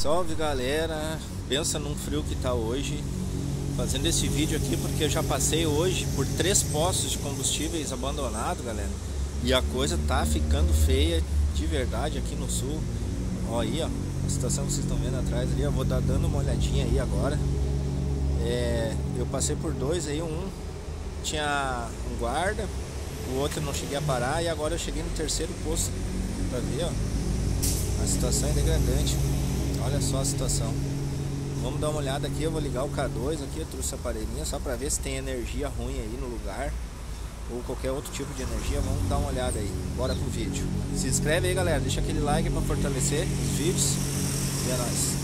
salve galera! Pensa num frio que tá hoje. Fazendo esse vídeo aqui porque eu já passei hoje por três postos de combustíveis abandonados, galera. E a coisa tá ficando feia de verdade aqui no sul. Ó aí, ó, a situação que vocês estão vendo atrás ali, eu vou dar dando uma olhadinha aí agora. É, eu passei por dois aí, um tinha um guarda, o outro não cheguei a parar e agora eu cheguei no terceiro posto para ver, ó. A situação é degradante. Olha só a situação. Vamos dar uma olhada aqui, eu vou ligar o K2 aqui, eu trouxe a aparelhinha só para ver se tem energia ruim aí no lugar ou qualquer outro tipo de energia, vamos dar uma olhada aí. Bora pro vídeo. Se inscreve aí, galera, deixa aquele like para fortalecer os vídeos. E é nóis.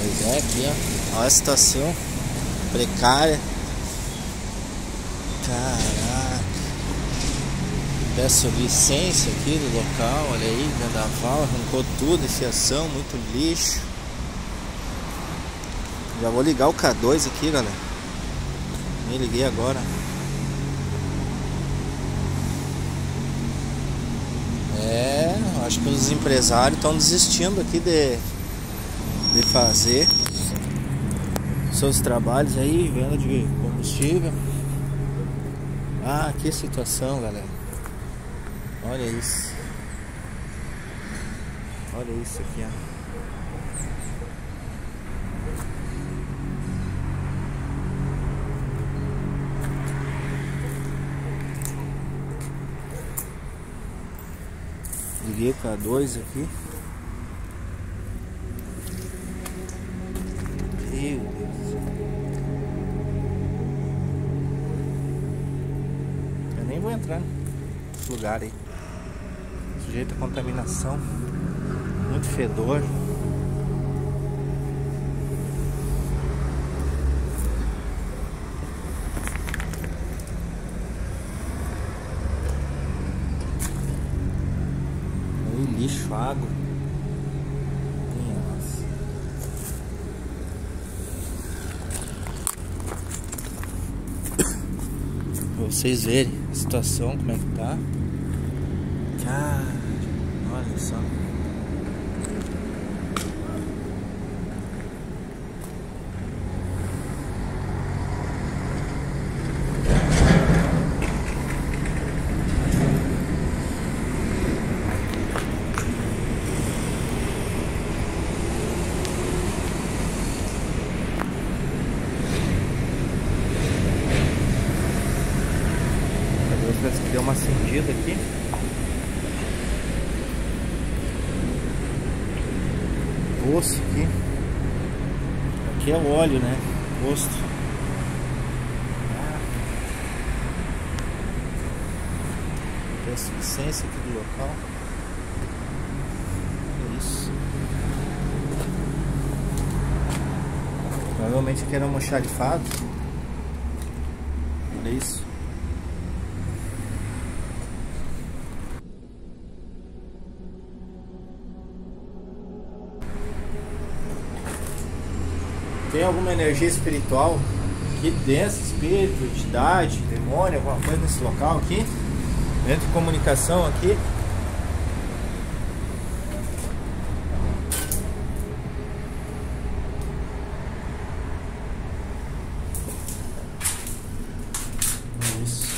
Pois é, aqui ó, olha a situação precária. Caraca. Peço licença aqui do local, olha aí, vendaval, arrancou tudo, fiação, muito lixo. Já vou ligar o K2 aqui, galera. Me liguei agora. É, acho que os empresários estão desistindo aqui de, de fazer seus trabalhos aí, venda de combustível. Ah, que situação, galera. Olha isso. Olha isso aqui, ó. Liguei o K2 aqui. Meu Deus. Eu nem vou entrar nesse lugar aí. Sujeito a contaminação. Muito fedor. lixo, água. Vocês verem a situação, como é que tá. Que deu uma acendida aqui. Poço aqui. Aqui é o óleo, né? Posto. Ah. Peço licença aqui do local. É isso. Provavelmente aqui era um almoxarifado. Olha isso. Tem alguma energia espiritual que densa, espírito, entidade, demônio, alguma coisa nesse local aqui, dentro de comunicação aqui. Isso.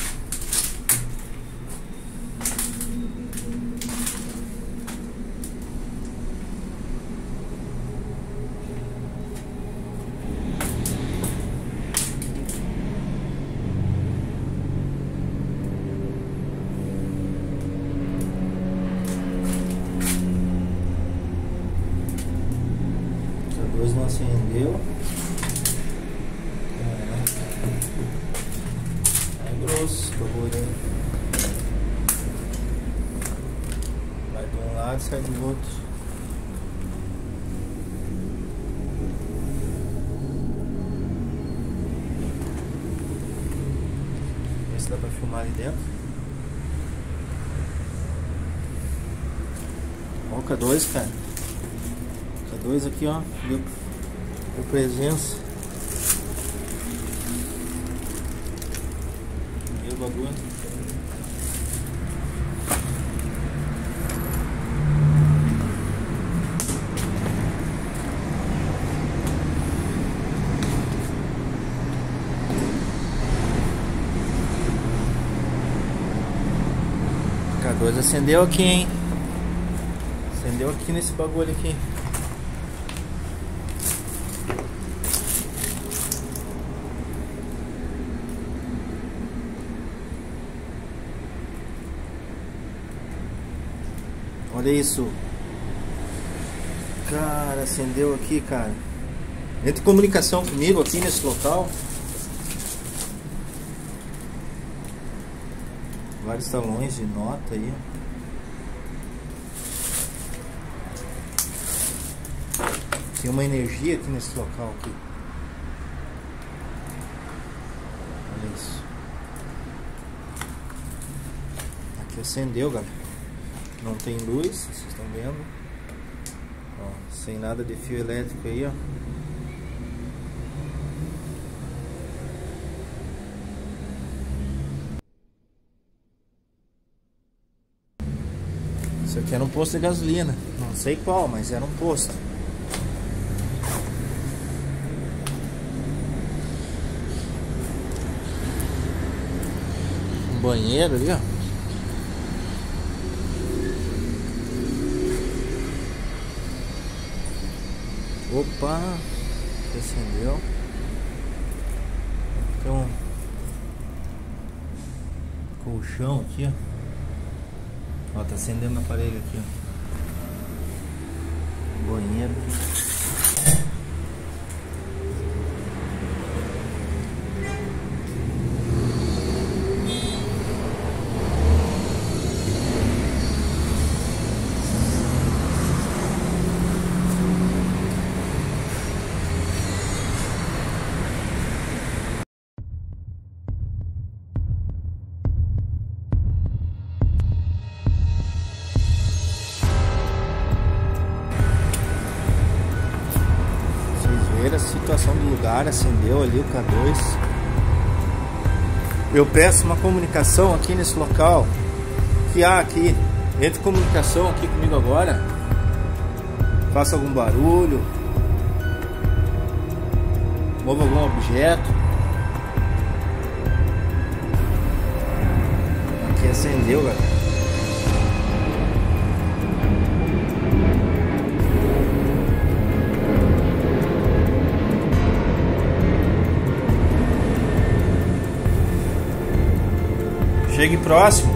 Acendeu. É grosso, bagulho. Vai de um lado sai do outro. Ver se dá pra filmar ali dentro. Olha K2, cara. K2 aqui, ó a presença. E o bagulho. K2 acendeu aqui, hein? Acendeu aqui nesse bagulho aqui. Olha isso. Cara, acendeu aqui, cara. Entre comunicação comigo aqui nesse local. Vários talões de nota aí. Tem uma energia aqui nesse local aqui. Olha isso. Aqui acendeu, galera. Não tem luz, vocês estão vendo. Ó, sem nada de fio elétrico aí, ó. Isso aqui era um posto de gasolina. Não sei qual, mas era um posto. Um banheiro ali, ó. Opa, acendeu. Tem um colchão aqui, ó. Ó, tá acendendo o aparelho aqui, ó. Banheiro. Lugar, acendeu ali o K2. Eu peço uma comunicação aqui nesse local. Que há aqui. Entre comunicação aqui comigo agora. Faça algum barulho. Mova algum objeto. Aqui acendeu, galera. Chegue próximo.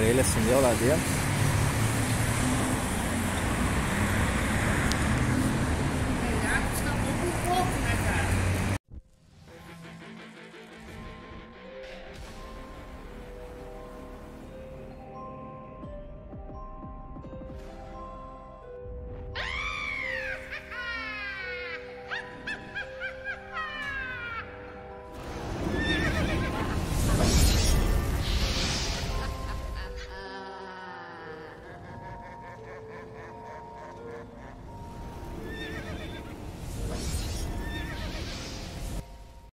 O aparelho acendeu lá dentro.